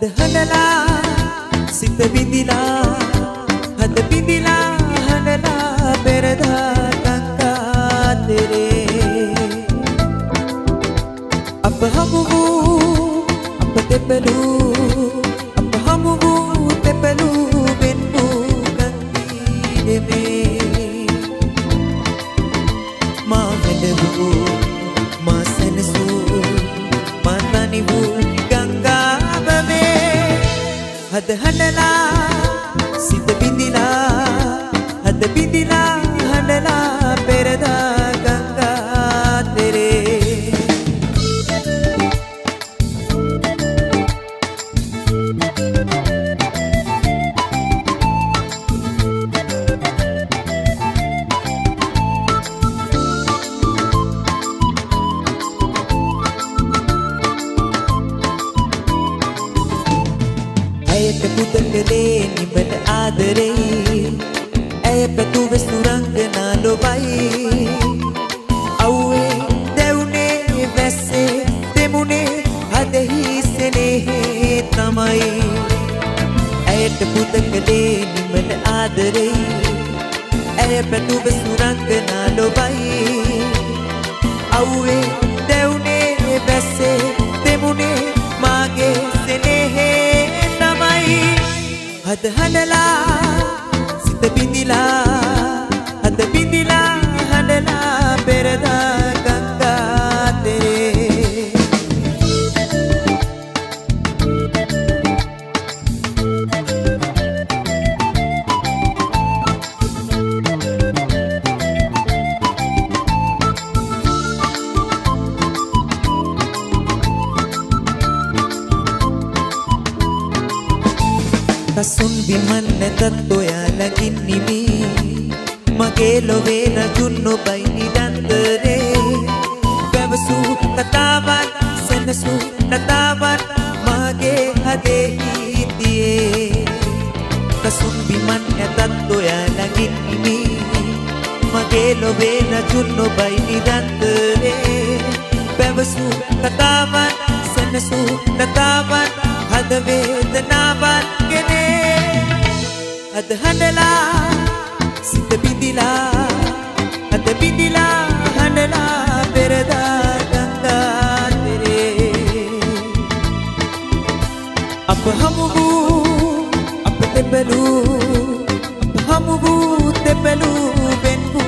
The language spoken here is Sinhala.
හද හඬලා සිත විඳිලා හද පිඳිලා හඬලා පෙරදා ගංගා තෙරේ අප හමු වූ අප දෙපළූ හද හඬලා සිත බිඳිලා හද බිඳිලා. ඇයට පුදකලේ නිබට ආදරෙයි ඇය පැතුව සුරංගනා ලොබයි අව්වේ දැවුනේ වැස්සේ දෙමුණේ හදෙහි සෙනෙහේ තමයි. ඇයට පුදකලේ නිබට ආදරෙයි ඇය පැතුව සුරංගනා ලොබයි අව්වේ හද හඬලා සිත බිඳිලා හද බිඳිලා හඬලා. කසුන් විමන් නැතත් ඔයාලගින් නිමි. මගේ ලොවේ රජුන් නොබයි නිරන්තරේ පැවසූ කතාවත් සැනසූ කතාවත් මගේ හදේ හිතියේ කසුන් විමන් නැතත් ඔයාලගින් නිමි. මගේ ලොවේ රජුන් නොබයි නිරන්තරේ පැවසූ කතාවත් සැනසූ කතාවත් අද වේදනාවත් ගෙනේ අද හඬලා සිත බිඳිලා අද බිඳිලා හඬලා පෙරදා ගංගා පෙරේ අප හමු වූ අප දෙබලූ අප හමු වූ දෙබලූ වෙන් වූ